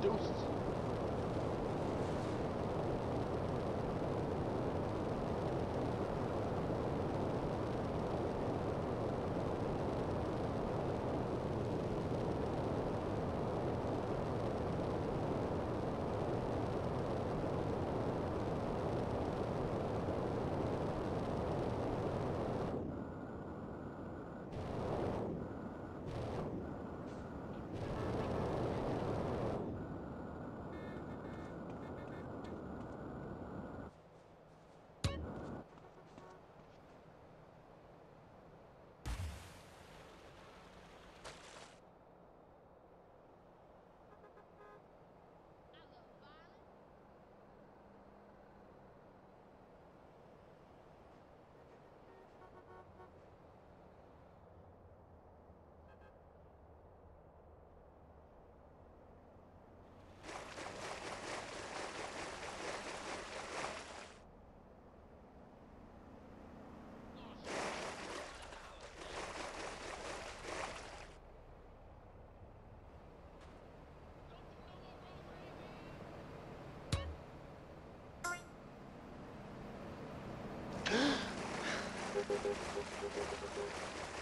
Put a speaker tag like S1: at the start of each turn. S1: Deuces, どこどこどこどこどこ